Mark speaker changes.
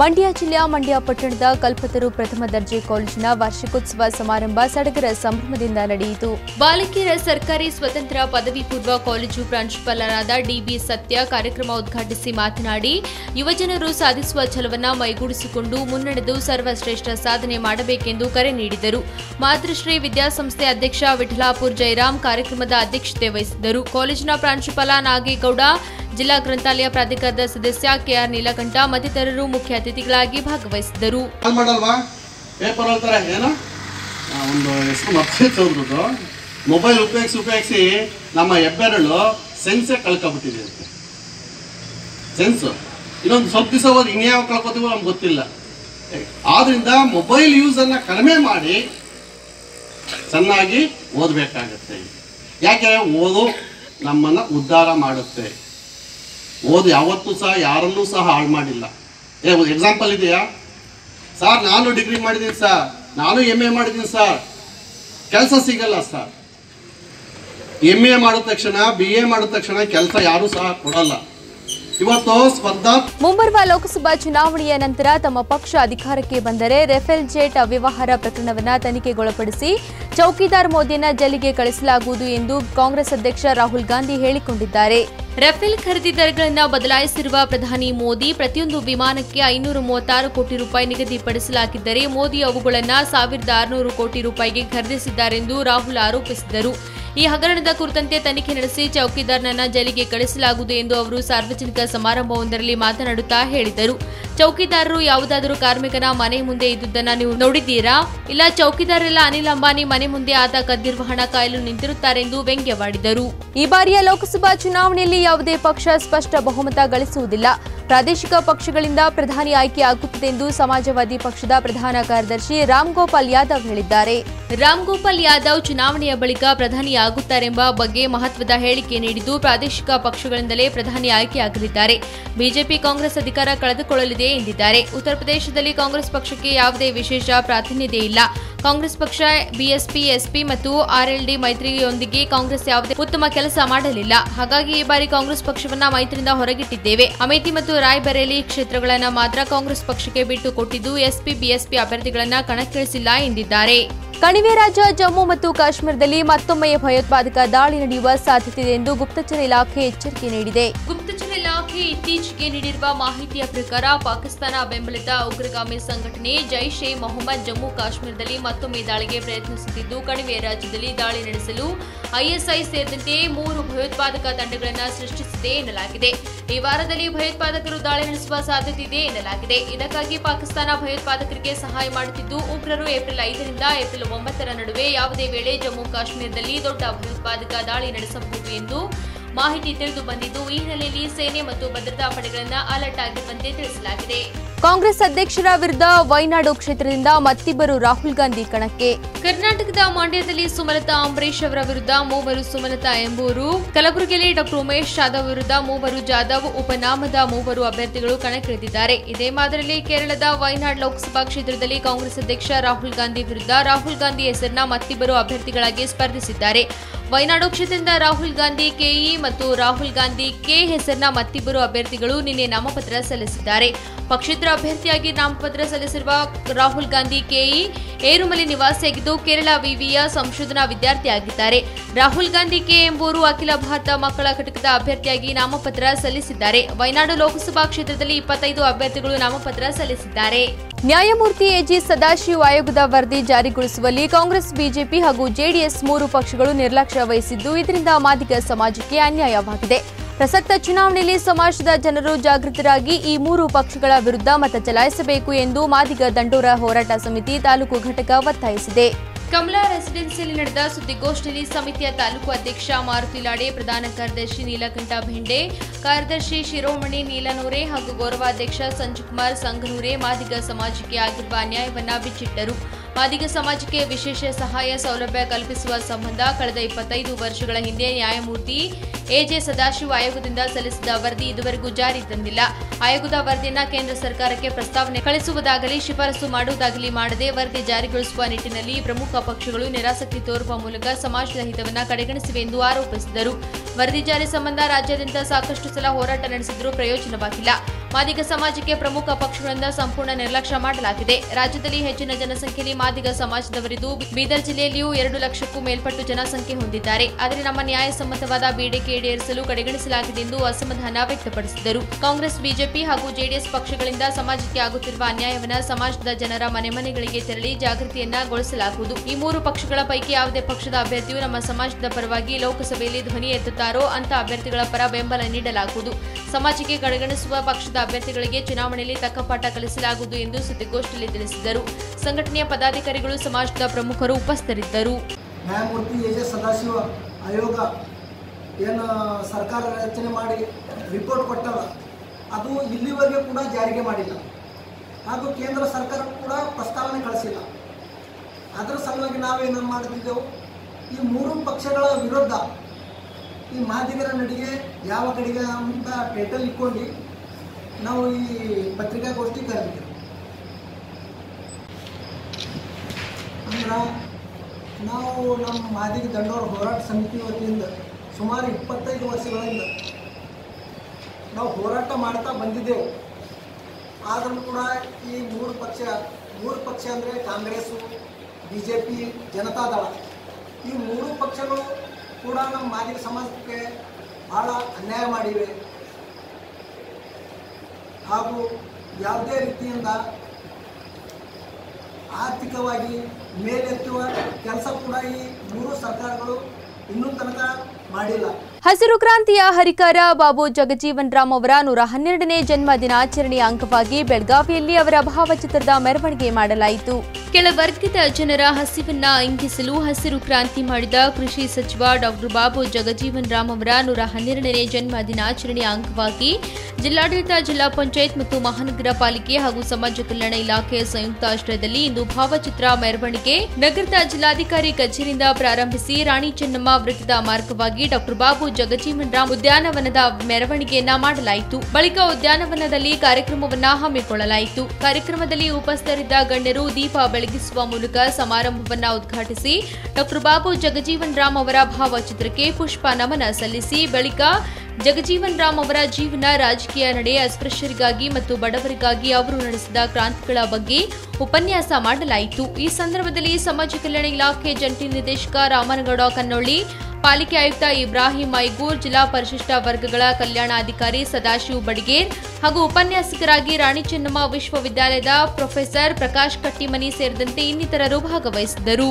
Speaker 1: ಮಂಡ್ಯ ಜಿಲ್ಲೆಯ ಮಂಡ್ಯ ಪಟ್ಟಣದ ಕಲ್ಪತರು ಪ್ರಥಮ ದರ್ಜೆ ಕಾಲೇಜಿನ ವಾರ್ಷಿಕೋತ್ಸವ ಸಮಾರಂಭ ಸಡಗರ ಸಂಭ್ರಮದಿಂದ ನಡೆಯಿತು. ಬಾಲಕಿಯರ ಸರ್ಕಾರಿ ಸ್ವತಂತ್ರ ಪದವಿ ಪೂರ್ವ ಕಾಲೇಜು ಪ್ರಾಂಶುಪಾಲರಾದ ಡಿಬಿ ಸತ್ಯ ಕಾರ್ಯಕ್ರಮ ಉದ್ಘಾಟಿಸಿ ಮಾತನಾಡಿ ಯುವಜನರು ಸಾಧಿಸುವ ಛಲವನ್ನ ಮೈಗೂಡಿಸಿಕೊಂಡು ಮುನ್ನಡೆದು ಸರ್ವಶ್ರೇಷ್ಠ ಸಾಧನೆ ಮಾಡಬೇಕೆಂದು ಕರೆ ನೀಡಿದರು. ಮಾತೃಶ್ರೀ ವಿದ್ಯಾಸಂಸ್ಥೆ ಅಧ್ಯಕ್ಷ ವಿಠಲಾಪುರ್ ಜಯರಾಮ್ ಕಾರ್ಯಕ್ರಮದ ಅಧ್ಯಕ್ಷತೆ ವಹಿಸಿದ್ದರು. ಕಾಲೇಜಿನ ಪ್ರಾಂಶುಪಾಲ ನಾಗೇಗೌಡ ಜಿಲ್ಲಾ ಗ್ರಂಥಾಲಯ ಪ್ರಾಧಿಕಾರದ ಸದಸ್ಯ ಕೆಆರ್ ನೀಲಕಂಠ ಮತ್ತಿತರರು ಮುಖ್ಯ ಅತಿಥಿಗಳಾಗಿ ಭಾಗವಹಿಸಿದ್ದರು
Speaker 2: ಮೊಬೈಲ್ ಉಪಯೋಗಿಸಿ ಉಪಯೋಗಿಸಿ ನಮ್ಮ ಹೆಬ್ಬೆರಳು ಸೆನ್ಸೇ ಕಳ್ಕೊಬಿಟ್ಟಿದೆ ಅಂತೆ. ಸೆನ್ಸು. ಇನ್ನೊಂದು ಸ್ವಲ್ಪ ದಿವಸ ಹೋದ್ರೆ ಇನ್ಯಾವ ಕಳ್ಕೊತೀವೋ ನಮ್ಗೆ ಗೊತ್ತಿಲ್ಲ. ಆದ್ರಿಂದ ಮೊಬೈಲ್ ಯೂಸನ್ನು ಕಡಿಮೆ ಮಾಡಿ ಚೆನ್ನಾಗಿ ಓದಬೇಕಾಗತ್ತೆ. ಯಾಕೆ? ಓದು ನಮ್ಮನ್ನು ಉದ್ಧಾರ ಮಾಡುತ್ತೆ. ಓದು ಯಾವತ್ತೂ ಸಹ ಯಾರನ್ನೂ ಸಹ ಹಾಳು ಮಾಡಿಲ್ಲ. ಏ, ಒಂದು ಎಕ್ಸಾಂಪಲ್ ಇದೆಯಾ? ಸರ್, ನಾನು ಡಿಗ್ರಿ ಮಾಡಿದ್ದೀನಿ ಸರ್. ನಾನು ಎಂ ಎ ಮಾಡಿದ್ದೀನಿ ಸರ್. ಕೆಲಸ ಸಿಗಲ್ಲ ಸರ್. ಎಂ ಎ ಮಾಡಿದ ತಕ್ಷಣ ಬಿ ಎ ಮಾಡಿದ ತಕ್ಷಣ ಕೆಲಸ ಯಾರೂ ಸಹ ಕೊಡಲ್ಲ. ಇವತ್ತು
Speaker 1: ಮುಂಬರುವ ಲೋಕಸಭಾ ಚುನಾವಣೆಯ ನಂತರ ತಮ್ಮ ಪಕ್ಷ ಅಧಿಕಾರಕ್ಕೆ ಬಂದರೆ ರೆಫೇಲ್ ಜೆಟ್ ಅವ್ಯವಹಾರ ಪ್ರಕರಣವನ್ನು ತನಿಖೆಗೊಳಪಡಿಸಿ ಚೌಕಿದಾರ್ ಮೋದಿಯನ್ನು ಜೈಲಿಗೆ ಕಳಿಸಲಾಗುವುದು ಎಂದು ಕಾಂಗ್ರೆಸ್ ಅಧ್ಯಕ್ಷ ರಾಹುಲ್ ಗಾಂಧಿ ಹೇಳಿಕೊಂಡಿದ್ದಾರೆ. ರಫೇಲ್ ಖರೀದಿ ದರಗಳನ್ನು ಬದಲಾಯಿಸಿರುವ ಪ್ರಧಾನಿ ಮೋದಿ ಪ್ರತಿಯೊಂದು ವಿಮಾನಕ್ಕೆ ಐನೂರ ಮೂವತ್ತಾರು ಕೋಟಿ ರೂಪಾಯಿ ನಿಗದಿಪಡಿಸಲಾಗಿದ್ದರೆ ಮೋದಿ ಅವುಗಳನ್ನು ಸಾವಿರದ ಆರುನೂರು ಕೋಟಿ ರೂಪಾಯಿಗೆ ಖರೀದಿಸಿದ್ದಾರೆಂದು ರಾಹುಲ್ ಆರೋಪಿಸಿದರು ಈ ಹಗರಣದ ಕುರಿತಂತೆ ತನಿಖೆ ನಡೆಸಿ ಚೌಕಿದಾರ್ನನ್ನ ಜೈಲಿಗೆ ಕಳಿಸಲಾಗುವುದು ಎಂದು ಅವರು ಸಾರ್ವಜನಿಕ ಸಮಾರಂಭವೊಂದರಲ್ಲಿ ಮಾತನಾಡುತ್ತಾ ಹೇಳಿದರು. ಚೌಕಿದಾರರು ಯಾವುದಾದರೂ ಕಾರ್ಮಿಕನ ಮನೆ ಮುಂದೆ ಇದ್ದುದನ್ನ ನೀವು ನೋಡಿದ್ದೀರಾ? ಇಲ್ಲ, ಚೌಕಿದಾರೆಲ್ಲ ಅನಿಲ್ ಅಂಬಾನಿ ಮನೆ ಮುಂದೆ ಆತ ಕದ್ದಿರುವ ಹಣ ಕಾಯಲು ನಿಂತಿರುತ್ತಾರೆಂದು ವ್ಯಂಗ್ಯವಾಡಿದರು. ಈ ಬಾರಿಯ ಲೋಕಸಭಾ ಚುನಾವಣೆಯಲ್ಲಿ ಯಾವುದೇ ಪಕ್ಷ ಸ್ಪಷ್ಟ ಬಹುಮತ ಗಳಿಸುವುದಿಲ್ಲ. ಪ್ರಾದೇಶಿಕ ಪಕ್ಷಗಳಿಂದ ಪ್ರಧಾನಿ ಆಯ್ಕೆ ಆಗುತ್ತದೆ ಎಂದು ಸಮಾಜವಾದಿ ಪಕ್ಷದ ಪ್ರಧಾನ ಕಾರ್ಯದರ್ಶಿ ರಾಮ್ ಗೋಪಾಲ್ ಯಾದವ್ ಹೇಳಿದ್ದಾರೆ. ರಾಮ್ ಗೋಪಾಲ್ ಯಾದವ್ ಚುನಾವಣೆಯ ಬಳಿಕ ಪ್ರಧಾನಿಯಾಗುತ್ತಾರೆಂಬ ಬಗ್ಗೆ ಮಹತ್ವದ ಹೇಳಿಕೆ ನೀಡಿದ್ದು ಪ್ರಾದೇಶಿಕ ಪಕ್ಷಗಳಿಂದಲೇ ಪ್ರಧಾನಿ ಆಯ್ಕೆಯಾಗಲಿದ್ದಾರೆ ಬಿಜೆಪಿ ಕಾಂಗ್ರೆಸ್ ಅಧಿಕಾರ ಕಳೆದುಕೊಳ್ಳಲಿದೆ ಎಂದಿದ್ದಾರೆ. ಉತ್ತರ ಪ್ರದೇಶದಲ್ಲಿ ಕಾಂಗ್ರೆಸ್ ಪಕ್ಷಕ್ಕೆ ಯಾವುದೇ ವಿಶೇಷ ಪ್ರಾತಿನಿಧ್ಯ ಇಲ್ಲ. ಕಾಂಗ್ರೆಸ್ ಪಕ್ಷ ಬಿಎಸ್ಪಿ ಎಸ್ಪಿ ಮತ್ತು ಆರ್ಎಲ್ಡಿ ಮೈತ್ರಿಯೊಂದಿಗೆ ಕಾಂಗ್ರೆಸ್ ಯಾವುದೇ ಉತ್ತಮ ಕೆಲಸ ಮಾಡಲಿಲ್ಲ. ಹಾಗಾಗಿ ಈ ಬಾರಿ ಕಾಂಗ್ರೆಸ್ ಪಕ್ಷವನ್ನ ಮೈತ್ರಿಯಿಂದ ಹೊರಗಿಟ್ಟಿದ್ದೇವೆ. ಅಮೇಥಿ ಮತ್ತು ರಾಯ್ಬರೇಲಿ ಕ್ಷೇತ್ರಗಳನ್ನ ಮಾತ್ರ ಕಾಂಗ್ರೆಸ್ ಪಕ್ಷಕ್ಕೆ ಬಿಟ್ಟು ಕೊಟ್ಟಿದ್ದು ಎಸ್ಪಿ ಬಿಎಸ್ಪಿ ಅಭ್ಯರ್ಥಿಗಳನ್ನ ಕಣಕ್ಕಿಳಿಸಿಲ್ಲ ಎಂದಿದ್ದಾರೆ. ಕಣಿವೆ ರಾಜ್ಯ ಜಮ್ಮು ಮತ್ತು ಕಾಶ್ಮೀರದಲ್ಲಿ ಮತ್ತೊಮ್ಮೆ ಭಯೋತ್ಪಾದಕ ದಾಳಿ ನಡೆಯುವ ಸಾಧ್ಯತೆ ಇದೆ ಎಂದು ಗುಪ್ತಚರ ಇಲಾಖೆ ಎಚ್ಚರಿಕೆ ನೀಡಿದೆ. ಗುಪ್ತಚರ ಇಲಾಖೆ ಇತ್ತೀಚೆಗೆ ನೀಡಿರುವ ಮಾಹಿತಿಯ ಪ್ರಕಾರ ಪಾಕಿಸ್ತಾನ ಬೆಂಬಲಿತ ಉಗ್ರಗಾಮಿ ಸಂಘಟನೆ ಜೈಷ್ ಎ ಮೊಹಮ್ಮದ್ ಜಮ್ಮು ಕಾಶ್ಮೀರದಲ್ಲಿ ಮತ್ತೊಮ್ಮೆ ದಾಳಿಗೆ ಪ್ರಯತ್ನಿಸುತ್ತಿದ್ದು, ಕಣಿವೆ ರಾಜ್ಯದಲ್ಲಿ ದಾಳಿ ನಡೆಸಲು ಐಎಸ್ಐ ಸೇರಿದಂತೆ ಮೂರು ಭಯೋತ್ಪಾದಕ ತಂಡಗಳನ್ನು ಸೃಷ್ಟಿಸಿದೆ ಎನ್ನಲಾಗಿದೆ. ಈ ವಾರದಲ್ಲಿ ಭಯೋತ್ಪಾದಕರು ದಾಳಿ ನಡೆಸುವ ಸಾಧ್ಯತೆ ಇದೆ ಎನ್ನಲಾಗಿದೆ. ಇದಕ್ಕಾಗಿ ಪಾಕಿಸ್ತಾನ ಭಯೋತ್ಪಾದಕರಿಗೆ ಸಹಾಯ ಮಾಡುತ್ತಿದ್ದು, ಉಗ್ರರು ಏಪ್ರಿಲ್ ಐದರಿಂದ ಏಪ್ರಿಲ್ ಒಂಬತ್ತರ ನಡುವೆ ಯಾವುದೇ ವೇಳೆ ಜಮ್ಮು ಕಾಶ್ಮೀರದಲ್ಲಿ ದೊಡ್ಡ ಭಯೋತ್ಪಾದಕ ದಾಳಿ ನಡೆಸಬಹುದು ಎಂದು ಮಾಹಿತಿ ತಿಳಿದು ಬಂದಿದ್ದು ಈ ಹಿನ್ನೆಲೆಯಲ್ಲಿ ಸೇನೆ ಮತ್ತು ಭದ್ರತಾ ಪಡೆಗಳನ್ನು ಅಲರ್ಟ್ ಆಗಿರುವಂತೆ ತಿಳಿಸಲಾಗಿದೆ. ಕಾಂಗ್ರೆಸ್ ಅಧ್ಯಕ್ಷರ ವಿರುದ್ಧ ವೈನಾಡು ಕ್ಷೇತ್ರದಿಂದ ಮತ್ತಿಬ್ಬರು ರಾಹುಲ್ ಗಾಂಧಿ ಕಣಕ್ಕೆ. ಕರ್ನಾಟಕದ ಮಂಡ್ಯದಲ್ಲಿ ಸುಮಲತಾ ಅಂಬರೀಶ್ ಅವರ ವಿರುದ್ಧ ಮೂವರು ಸುಮಲತಾ ಎಂಬುವರು ಕಲಬುರಗಿಯಲ್ಲಿ ಡಾಕ್ಟರ್ ಉಮೇಶ್ ಜಾಧವ್ ವಿರುದ್ಧ ಮೂವರು ಜಾಧವ್ ಉಪನಾಮದ ಮೂವರು ಅಭ್ಯರ್ಥಿಗಳು ಕಣಕ್ಕಿಳಿದಿದ್ದಾರೆ. ಇದೇ ಮಾದರಿಯಲ್ಲಿ ಕೇರಳದ ವೈನಾಡ್ ಲೋಕಸಭಾ ಕ್ಷೇತ್ರದಲ್ಲಿ ಕಾಂಗ್ರೆಸ್ ಅಧ್ಯಕ್ಷ ರಾಹುಲ್ ಗಾಂಧಿ ವಿರುದ್ಧ ರಾಹುಲ್ ಗಾಂಧಿ ಹೆಸರಿನ ಮತ್ತಿಬ್ಬರು ಅಭ್ಯರ್ಥಿಗಳಾಗಿ ಸ್ಪರ್ಧಿಸಿದ್ದಾರೆ. ವಯನಾಡು ಕ್ಷೇತ್ರದಿಂದ ರಾಹುಲ್ ಗಾಂಧಿ ಕೆಇ ಮತ್ತು ರಾಹುಲ್ ಗಾಂಧಿ ಕೆ ಹೆಸರಿನ ಮತ್ತಿಬ್ಬರು ಅಭ್ಯರ್ಥಿಗಳು ನಿನ್ನೆ ನಾಮಪತ್ರ ಸಲ್ಲಿಸಿದ್ದಾರೆ. ಪಕ್ಷೇತರ ಅಭ್ಯರ್ಥಿಯಾಗಿ ನಾಮಪತ್ರ ಸಲ್ಲಿಸಿರುವ ರಾಹುಲ್ ಗಾಂಧಿ ಕೆಇ ಏರುಮಲೆ ನಿವಾಸಿಯಾಗಿದ್ದು ಕೇರಳ ವಿವಿಯ ಸಂಶೋಧನಾ ವಿದ್ಯಾರ್ಥಿಯಾಗಿದ್ದಾರೆ. ರಾಹುಲ್ ಗಾಂಧಿ ಕೆ ಎಂಬುವರು ಅಖಿಲ ಭಾರತ ಮಕ್ಕಳ ಘಟಕದ ಅಭ್ಯರ್ಥಿಯಾಗಿ ನಾಮಪತ್ರ ಸಲ್ಲಿಸಿದ್ದಾರೆ. ವಯನಾಡು ಲೋಕಸಭಾ ಕ್ಷೇತ್ರದಲ್ಲಿ ಇಪ್ಪತ್ತೈದು ಅಭ್ಯರ್ಥಿಗಳು ನಾಮಪತ್ರ ಸಲ್ಲಿಸಿದ್ದಾರೆ. ನ್ಯಾಯಮೂರ್ತಿ ಎಜಿ ಸದಾಶಿವ ಆಯೋಗದ ವರದಿ ಜಾರಿಗೊಳಿಸುವಲ್ಲಿ ಕಾಂಗ್ರೆಸ್, ಬಿಜೆಪಿ ಹಾಗೂ ಜೆಡಿಎಸ್ ಮೂರು ಪಕ್ಷಗಳು ನಿರ್ಲಕ್ಷ್ಯ ವಹಿಸಿದ್ದು, ಇದರಿಂದ ಮಾದಿಗ ಸಮಾಜಕ್ಕೆ ಅನ್ಯಾಯವಾಗಿದೆ. ಪ್ರಸಕ್ತ ಚುನಾವಣೆಯಲ್ಲಿ ಸಮಾಜದ ಜನರು ಜಾಗೃತರಾಗಿ ಈ ಮೂರು ಪಕ್ಷಗಳ ವಿರುದ್ಧ ಮತ ಚಲಾಯಿಸಬೇಕು ಎಂದು ಮಾದಿಗ ದಂಡೋರ ಹೋರಾಟ ಸಮಿತಿ ತಾಲೂಕು ಘಟಕ ಒತ್ತಾಯಿಸಿದೆ. ಕಮಲಾ ರೆಸಿಡೆನ್ಸಿಯಲ್ಲಿ ನಡೆದ ಸುದ್ದಿಗೋಷ್ಠಿಯಲ್ಲಿ ಸಮಿತಿಯ ತಾಲೂಕು ಅಧ್ಯಕ್ಷ ಮಾರುತಿ ಲಾಡೆ, ಪ್ರಧಾನ ಕಾರ್ಯದರ್ಶಿ ನೀಲಕಂಠ ಭೆಂಡೆ, ಕಾರ್ಯದರ್ಶಿ ಶಿರೋಮಣಿ ನೀಲನೂರೆ ಹಾಗೂ ಗೌರವಾಧ್ಯಕ್ಷ ಸಂಜುಕುಮಾರ್ ಸಂಗನೂರೆ ಮಾದಿಗ ಸಮಾಜಕ್ಕೆ ಆಗಿರುವ ಅನ್ಯಾಯವನ್ನು ಬಿಚ್ಚಿಟ್ಟರು. ಮಾದಿಗ ಸಮಾಜಕ್ಕೆ ವಿಶೇಷ ಸಹಾಯ ಸೌಲಭ್ಯ ಕಲ್ಪಿಸುವ ಸಂಬಂಧ ಕಳೆದ ಇಪ್ಪತ್ತೈದು ವರ್ಷಗಳ ಹಿಂದೆ ನ್ಯಾಯಮೂರ್ತಿ ಎಜೆ ಸದಾಶಿವ ಆಯೋಗದಿಂದ ಸಲ್ಲಿಸಿದ ವರದಿ ಇದುವರೆಗೂ ಜಾರಿ ತಂದಿಲ್ಲ. ಆಯೋಗದ ವರದಿಯನ್ನ ಕೇಂದ್ರ ಸರ್ಕಾರಕ್ಕೆ ಪ್ರಸ್ತಾವನೆ ಕಳಿಸುವುದಾಗಲಿ, ಶಿಫಾರಸು ಮಾಡುವುದಾಗಲಿ ಮಾಡದೆ ವರದಿ ಜಾರಿಗೊಳಿಸುವ ನಿಟ್ಟಿನಲ್ಲಿ ಪ್ರಮುಖ ಪಕ್ಷಗಳು ನಿರಾಸಕ್ತಿ ತೋರುವ ಮೂಲಕ ಸಮಾಜದ ಹಿತವನ್ನ ಕಡೆಗಣಿಸಿವೆ ಎಂದು ಆರೋಪಿಸಿದರು. ವರದಿ ಜಾರಿ ಸಂಬಂಧ ರಾಜ್ಯಾದ್ಯಂತ ಸಾಕಷ್ಟು ಸಲ ಹೋರಾಟ ನಡೆಸಿದರೂ ಪ್ರಯೋಜನವಾಗಿಲ್ಲ. ಮಾದಿಗ ಸಮಾಜಕ್ಕೆ ಪ್ರಮುಖ ಪಕ್ಷಗಳಿಂದ ಸಂಪೂರ್ಣ ನಿರ್ಲಕ್ಷ್ಯ ಮಾಡಲಾಗಿದೆ. ರಾಜ್ಯದಲ್ಲಿ ಹೆಚ್ಚಿನ ಜನಸಂಖ್ಯೆಯಲ್ಲಿ ಮಾದಿಗ ಸಮಾಜದವರಿದ್ದು, ಬೀದರ್ ಜಿಲ್ಲೆಯಲ್ಲಿಯೂ ಎರಡು ಲಕ್ಷಕ್ಕೂ ಮೇಲ್ಪಟ್ಟು ಜನಸಂಖ್ಯೆ ಹೊಂದಿದ್ದಾರೆ. ಆದರೆ ನಮ್ಮ ನ್ಯಾಯಸಮ್ಮತವಾದ ಬೇಡಿಕೆ ಈಡೇರಿಸಲು ಕಡೆಗಣಿಸಲಾಗಿದೆ ಎಂದು ಅಸಮಾಧಾನ ವ್ಯಕ್ತಪಡಿಸಿದರು. ಕಾಂಗ್ರೆಸ್, ಬಿಜೆಪಿ ಹಾಗೂ ಜೆಡಿಎಸ್ ಪಕ್ಷಗಳಿಂದ ಸಮಾಜಕ್ಕೆ ಆಗುತ್ತಿರುವ ಅನ್ಯಾಯವನ್ನು ಸಮಾಜದ ಜನರ ಮನೆ ಮನೆಗಳಿಗೆ ತೆರಳಿ ಜಾಗೃತಿಯನ್ನ ಗೊಳಿಸಲಾಗುವುದು. ಈ ಮೂರು ಪಕ್ಷಗಳ ಪೈಕಿ ಯಾವುದೇ ಪಕ್ಷದ ಅಭ್ಯರ್ಥಿಯು ನಮ್ಮ ಸಮಾಜದ ಪರವಾಗಿ ಲೋಕಸಭೆಯಲ್ಲಿ ಧ್ವನಿ ಎತ್ತುತ್ತಾರೋ ಅಂತ ಅಭ್ಯರ್ಥಿಗಳ ಪರ ಬೆಂಬಲ ನೀಡಲಾಗುವುದು. ಸಮಾಜಕ್ಕೆ ಕಡೆಗಣಿಸುವ ಪಕ್ಷದ ಅಭ್ಯರ್ಥಿಗಳಿಗೆ ಚುನಾವಣೆಯಲ್ಲಿ ತಕ್ಕ ಪಾಠ ಕಲಿಸಲಾಗುವುದು ಎಂದು ಸುದ್ದಿಗೋಷ್ಠಿಯಲ್ಲಿ ತಿಳಿಸಿದರು. ಸಂಘಟನೆಯ ಪದಾಧಿಕಾರಿಗಳು, ಸಮಾಜದ ಪ್ರಮುಖರು ಉಪಸ್ಥಿತರಿದ್ದರು.
Speaker 3: ನ್ಯಾಯಮೂರ್ತಿ ಎ ಜೆ ಸದಾಶಿವ ಆಯೋಗ ಏನು ಸರ್ಕಾರ ರಚನೆ ಮಾಡಿ ರಿಪೋರ್ಟ್ ಕೊಟ್ಟದ ಅದು ಇಲ್ಲಿವರೆಗೆ ಕೂಡ ಜಾರಿಗೆ ಮಾಡಿಲ್ಲ. ಹಾಗೂ ಕೇಂದ್ರ ಸರ್ಕಾರ ಕೂಡ ಪ್ರಸ್ತಾವನೆ ಕಳಿಸಿಲ್ಲ. ಅದರ ಸಲುವಾಗಿ ನಾವೇನು ಮಾಡ್ತಿದ್ದೆವು ಈ ಮೂರು ಪಕ್ಷಗಳ ವಿರುದ್ಧ ಈ ಮಾದಿಗರ ನಡಿಗೆ ಯಾವ ಕಡೆಗೆ ಅಂತ ಟೈಟಲ್ ಇಟ್ಕೊಂಡು ನಾವು ಈ ಪತ್ರಿಕಾಗೋಷ್ಠಿ ಕರೆದಿದ್ದೆವು. ಅಂದ್ರೆ ನಾವು ನಮ್ಮ ಮಾದಿಗ ದಂಡೋರ ಹೋರಾಟ ಸಮಿತಿ ವತಿಯಿಂದ ಸುಮಾರು ಇಪ್ಪತ್ತೈದು ವರ್ಷಗಳಿಂದ ನಾವು ಹೋರಾಟ ಮಾಡ್ತಾ ಬಂದಿದ್ದೆವು. ಆದರೂ ಕೂಡ ಈ ಮೂರು ಪಕ್ಷ ಮೂರು ಪಕ್ಷ ಅಂದರೆ Congress B J P Janata Dal ಈ ಮೂರು ಪಕ್ಷಗಳು ಕೂಡ ನಮ್ಮ ಮಾದಿಗ ಸಮಾಜಕ್ಕೆ ಬಹಳ ಅನ್ಯಾಯ ಮಾಡಿವೆ. ಹಾಗೂ ಯಾವುದೇ ರೀತಿಯಿಂದ ಆರ್ಥಿಕವಾಗಿ ಮೇಲೆತ್ತುವ ಕೆಲಸ ಕೂಡ ಈ ಮೂರು ಸರ್ಕಾರಗಳು ಇನ್ನೂ ತನಕ ಮಾಡಿಲ್ಲ.
Speaker 1: ಹಸಿರು ಕ್ರಾಂತಿಯ ಹರಿಕಾರ ಬಾಬು ಜಗಜೀವನ್ ರಾಮ್ ಅವರ ನೂರ ಹನ್ನೆರಡನೇ ಜನ್ಮ ದಿನಾಚರಣೆಯ ಅಂಗವಾಗಿ ಬೆಳಗಾವಿಯಲ್ಲಿ ಅವರ ಭಾವಚಿತ್ರದ ಮೆರವಣಿಗೆ ಮಾಡಲಾಯಿತು. ಕೆಲ ವರ್ಗದ ಜನರ ಹಸಿವನ್ನ ಇಂಗಿಸಲು ಹಸಿರು ಕ್ರಾಂತಿ ಮಾಡಿದ ಕೃಷಿ ಸಚಿವ ಡಾಕ್ಟರ್ ಬಾಬು ಜಗಜೀವನ್ ರಾಮ್ ಅವರ ನೂರ ಹನ್ನೆರಡನೇ ಜನ್ಮ ದಿನಾಚರಣೆಯ ಅಂಗವಾಗಿ ಜಿಲ್ಲಾಡಳಿತ, ಜಿಲ್ಲಾ ಪಂಚಾಯತ್ ಮತ್ತು ಮಹಾನಗರ ಪಾಲಿಕೆ ಹಾಗೂ ಸಮಾಜ ಕಲ್ಯಾಣ ಇಲಾಖೆ ಸಂಯುಕ್ತ ಆಶ್ರಯದಲ್ಲಿ ಇಂದು ಭಾವಚಿತ್ರ ಮೆರವಣಿಗೆ ನಗರದ ಜಿಲ್ಲಾಧಿಕಾರಿ ಕಚೇರಿಯಿಂದ ಪ್ರಾರಂಭಿಸಿ ರಾಣಿ ಚೆನ್ನಮ್ಮ ವೃತ್ತದ ಮಾರ್ಗವಾಗಿ ಡಾಕ್ಟರ್ ಬಾಬು ಜಗಜೀವನ್ ರಾಮ್ ಉದ್ಯಾನವನದ ಮೆರವಣಿಗೆಯನ್ನ ಮಾಡಲಾಯಿತು. ಬಳಿಕ ಉದ್ಯಾನವನದಲ್ಲಿ ಕಾರ್ಯಕ್ರಮವನ್ನ ಹಮ್ಮಿಕೊಳ್ಳಲಾಯಿತು. ಕಾರ್ಯಕ್ರಮದಲ್ಲಿ ಉಪಸ್ಥಿತರಿದ್ದ ಗಣ್ಯರು ದೀಪ ಬೆಳಗಿಸುವ ಮೂಲಕ ಸಮಾರಂಭವನ್ನು ಉದ್ಘಾಟಿಸಿ ಡಾಕ್ಟರ್ ಬಾಬು ಜಗಜೀವನ್ ರಾಮ್ ಅವರ ಭಾವಚಿತ್ರಕ್ಕೆ ಪುಷ್ಪ ನಮನ ಸಲ್ಲಿಸಿ ಬಳಿಕ ಜಗಜೀವನ್ ರಾಮ್ ಅವರ ಜೀವನ ರಾಜಕೀಯ ನಡೆ ಅಸ್ಪೃಶ್ಯರಿಗಾಗಿ ಮತ್ತು ಬಡವರಿಗಾಗಿ ಅವರು ನಡೆಸಿದ ಕ್ರಾಂತಿಗಳ ಬಗ್ಗೆ ಉಪನ್ಯಾಸ ಮಾಡಲಾಯಿತು. ಈ ಸಂದರ್ಭದಲ್ಲಿ ಸಮಾಜ ಕಲ್ಯಾಣ ಇಲಾಖೆ ಜಂಟಿ ನಿರ್ದೇಶಕ ರಾಮನಗೌಡ ಕನ್ನೊಳ್ಳಿ ಪಾಲಿಕೆ ಆಯುಕ್ತ ಇಬ್ರಾಹಿಂ ಮೈಗೂರ್, ಜಿಲ್ಲಾ ಪರಿಶಿಷ್ಟ ವರ್ಗಗಳ ಕಲ್ಯಾಣಾಧಿಕಾರಿ ಸದಾಶಿವ್ ಬಡಿಗೇರ್ ಹಾಗೂ ಉಪನ್ಯಾಸಕರಾಗಿ ರಾಣಿ ಚೆನ್ನಮ್ಮ ವಿಶ್ವವಿದ್ಯಾಲಯದ ಪ್ರೊಫೆಸರ್ ಪ್ರಕಾಶ್ ಕಟ್ಟಿಮನಿ ಸೇರಿದಂತೆ ಇನ್ನಿತರರು ಭಾಗವಹಿಸಿದ್ದರು.